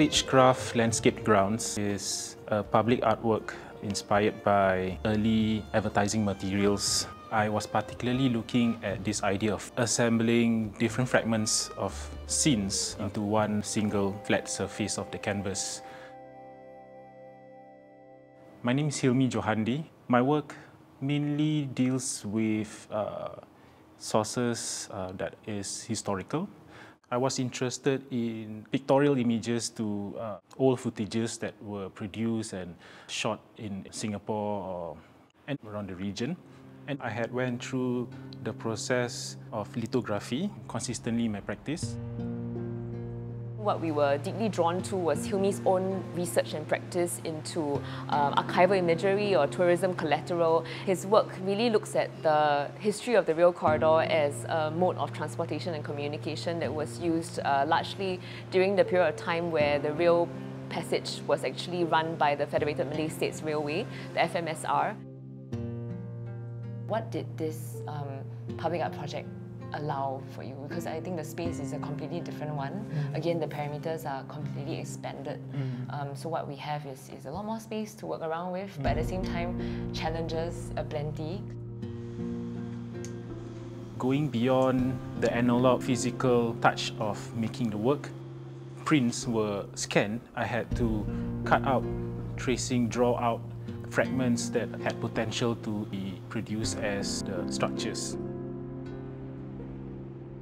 Stagecraft Landscaped Grounds is a public artwork inspired by early advertising materials. I was particularly looking at this idea of assembling different fragments of scenes into one single flat surface of the canvas. My name is Hilmi Johandi. My work mainly deals with uh, sources uh, that is historical I was interested in pictorial images to uh, old footages that were produced and shot in Singapore or, and around the region. And I had went through the process of lithography consistently in my practice. What we were deeply drawn to was Hilmi's own research and practice into um, archival imagery or tourism collateral. His work really looks at the history of the rail corridor as a mode of transportation and communication that was used uh, largely during the period of time where the rail passage was actually run by the Federated Malay States Railway, the FMSR. What did this um, public art project allow for you because I think the space is a completely different one. Mm. Again, the parameters are completely expanded. Mm. Um, so what we have is, is a lot more space to work around with, mm. but at the same time, challenges aplenty. Going beyond the analog physical touch of making the work, prints were scanned. I had to cut out, tracing, draw out fragments that had potential to be produced as the structures.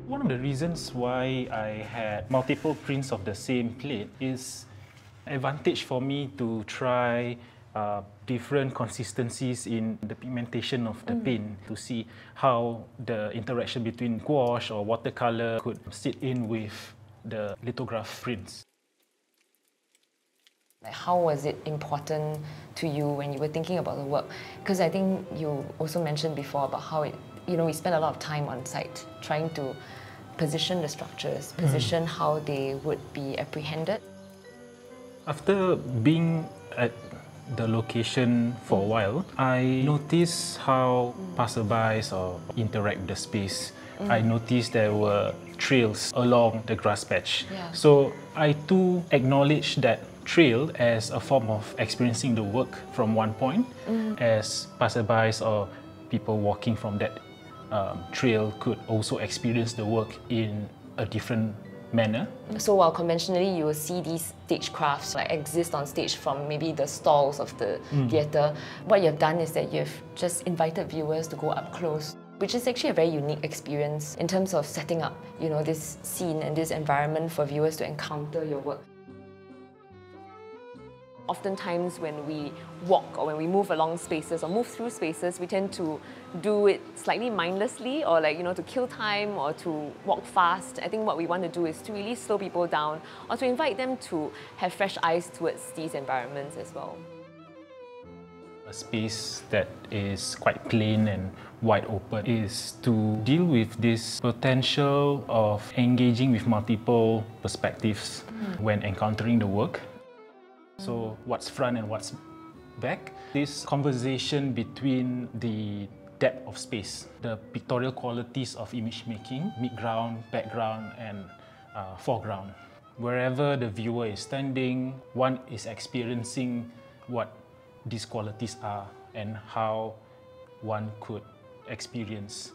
One of the reasons why I had multiple prints of the same plate is advantage for me to try uh, different consistencies in the pigmentation of the mm. paint to see how the interaction between gouache or watercolor could sit in with the lithograph prints. How was it important to you when you were thinking about the work? Because I think you also mentioned before about how it, you know, we spend a lot of time on site trying to position the structures, hmm. position mm. how they would be apprehended. After being at the location for a while, I noticed how passerbys or interact with the space. Mm. I noticed there were trails along the grass patch. Yeah. So I too acknowledge that trail as a form of experiencing the work from one point mm. as passerbys or people walking from that um, trail could also experience the work in a different manner. So while conventionally you will see these stagecrafts like exist on stage from maybe the stalls of the mm. theatre, what you've done is that you've just invited viewers to go up close which is actually a very unique experience in terms of setting up, you know, this scene and this environment for viewers to encounter your work oftentimes when we walk or when we move along spaces or move through spaces, we tend to do it slightly mindlessly or like, you know, to kill time or to walk fast. I think what we want to do is to really slow people down or to invite them to have fresh eyes towards these environments as well. A space that is quite plain and wide open is to deal with this potential of engaging with multiple perspectives mm. when encountering the work. So what's front and what's back? This conversation between the depth of space, the pictorial qualities of image making, midground, background, and uh, foreground. Wherever the viewer is standing, one is experiencing what these qualities are and how one could experience